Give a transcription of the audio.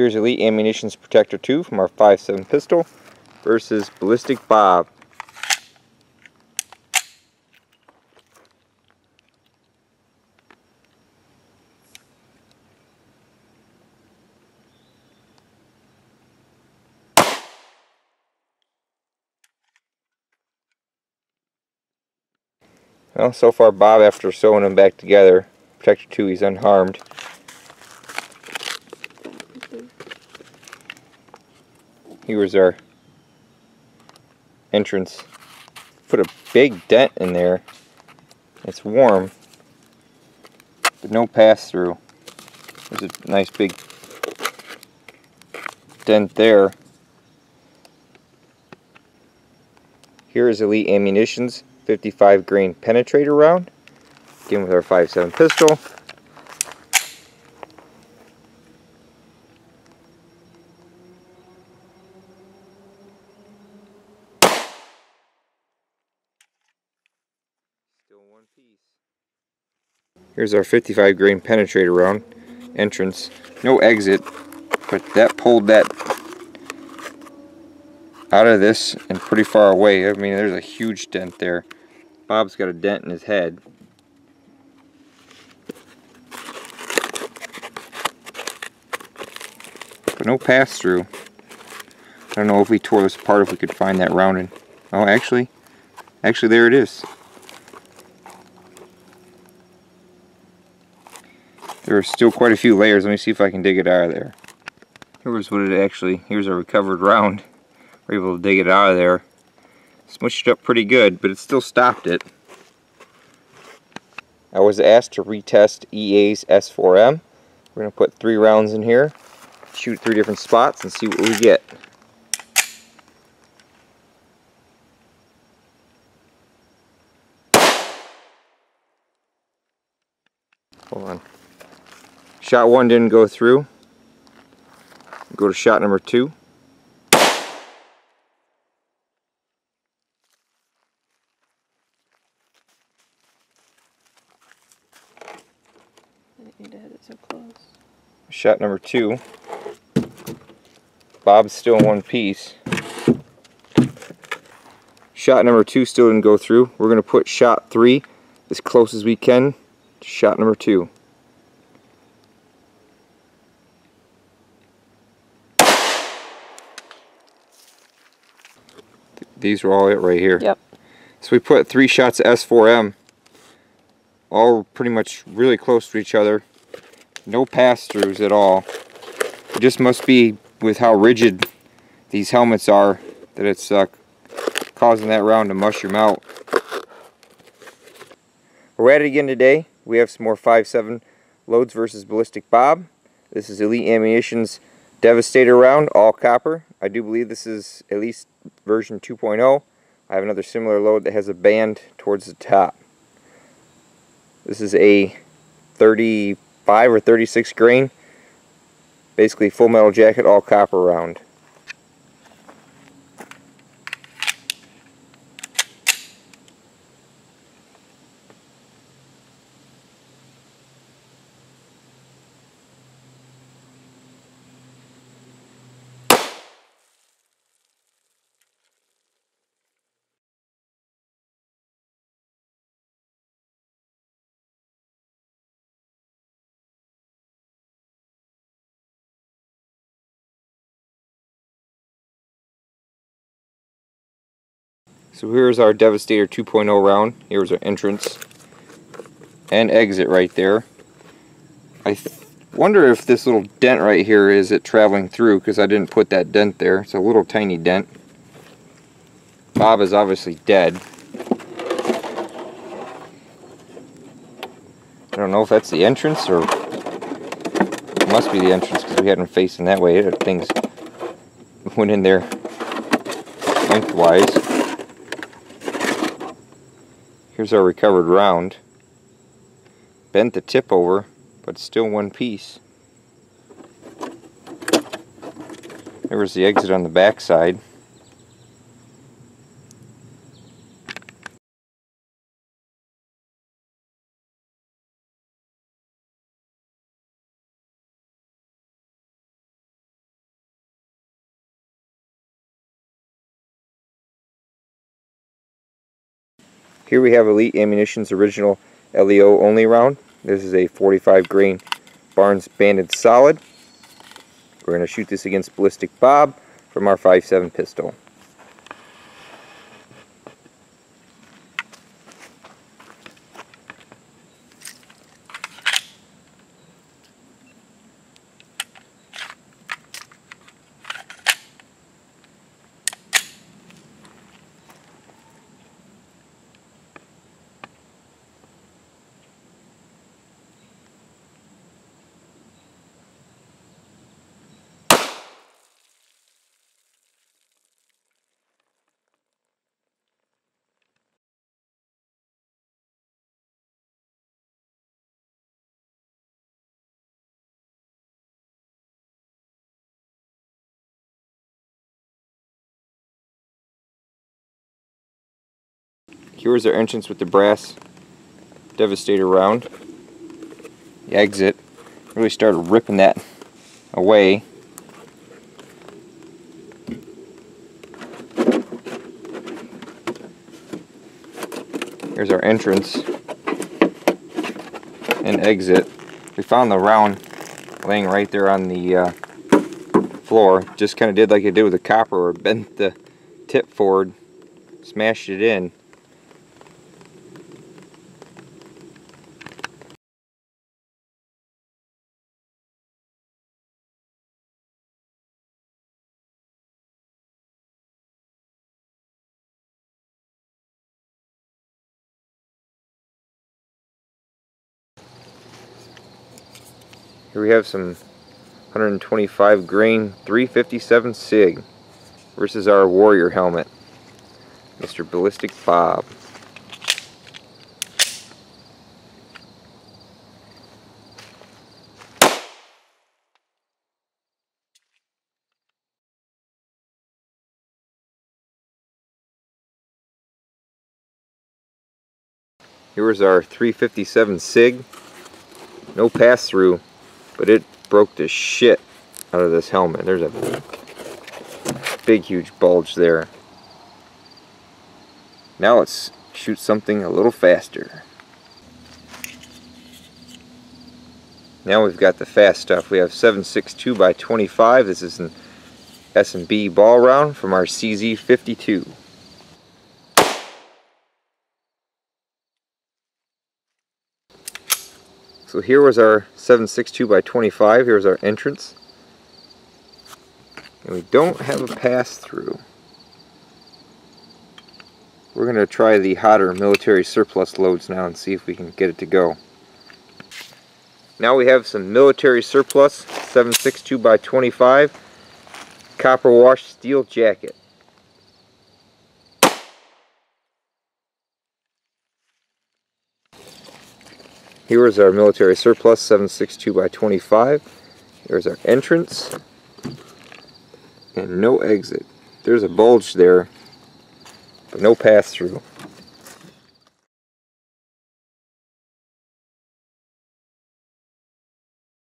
Here's Elite Ammunition's Protector 2 from our 5.7 pistol versus Ballistic Bob. Well, so far Bob, after sewing them back together, Protector 2, he's unharmed. Here's our entrance. Put a big dent in there. It's warm, but no pass-through. There's a nice big dent there. Here is Elite Ammunition's 55 grain penetrator round. Again with our 5.7 pistol. Still one piece. Here's our 55 grain penetrator round entrance. No exit, but that pulled that out of this and pretty far away. I mean, there's a huge dent there. Bob's got a dent in his head. But no pass-through. I don't know if we tore this apart, if we could find that rounding. Oh, actually, actually there it is. There are still quite a few layers. Let me see if I can dig it out of there. Here's what it actually, here's a recovered round. We're able to dig it out of there. Smushed up pretty good, but it still stopped it. I was asked to retest EA's S4M. We're going to put three rounds in here, shoot three different spots, and see what we get. Hold on. Shot one didn't go through. Go to shot number two. need to hit it so close. Shot number two. Bob's still in one piece. Shot number two still didn't go through. We're going to put shot three as close as we can to shot number two. These were all it right here. Yep. So we put three shots of S4M all pretty much really close to each other. No pass-throughs at all. It just must be with how rigid these helmets are that it's uh, causing that round to mushroom out. We're at it again today. We have some more 5.7 loads versus Ballistic Bob. This is Elite Ammunition's Devastator round, all copper. I do believe this is at least version 2.0. I have another similar load that has a band towards the top. This is a 35 or 36 grain, basically full metal jacket, all copper round. So here's our Devastator 2.0 round. Here's our entrance and exit right there. I wonder if this little dent right here is it traveling through because I didn't put that dent there. It's a little tiny dent. Bob is obviously dead. I don't know if that's the entrance or must be the entrance because we had him facing that way. Things went in there lengthwise. Here's our recovered round. Bent the tip over, but still one piece. There was the exit on the back side. Here we have Elite Ammunition's original LEO only round. This is a 45 grain Barnes Banded Solid. We're going to shoot this against Ballistic Bob from our 5.7 pistol. Here's our entrance with the brass Devastator round. The exit. Really started ripping that away. Here's our entrance and exit. We found the round laying right there on the uh, floor. Just kind of did like it did with the copper or bent the tip forward, smashed it in. Here we have some 125 grain 357 SIG versus our Warrior helmet, Mr. Ballistic Bob. Here's our 357 SIG. No pass through but it broke the shit out of this helmet. There's a big, huge bulge there. Now let's shoot something a little faster. Now we've got the fast stuff. We have 7.62 by 25. This is an S&B ball round from our CZ52. So here was our 762 by 25. Here's our entrance. And we don't have a pass-through. We're going to try the hotter military surplus loads now and see if we can get it to go. Now we have some military surplus 762 by 25 copper wash steel jacket. Here is our military surplus 762 by 25. There's our entrance and no exit. There's a bulge there, but no pass through.